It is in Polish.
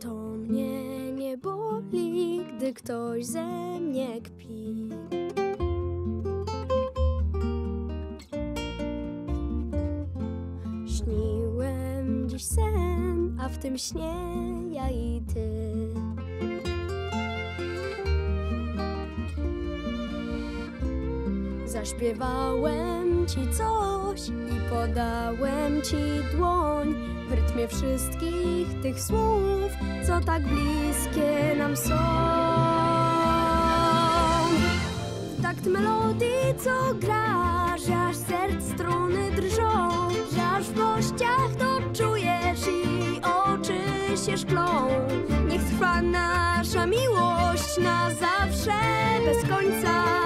To mnie nie boli, gdy ktoś ze mnie kpi. Śniłem dziś sen, a w tym śnie ja i Zaśpiewałem ci coś i podałem ci dłoń w rytmie wszystkich tych słów, co tak bliskie nam są. W takt melodii, co gra, że aż serc struny drżą, że aż w kościach to czujesz i oczy się szklą. Niech trwa nasza miłość na zawsze, bez końca.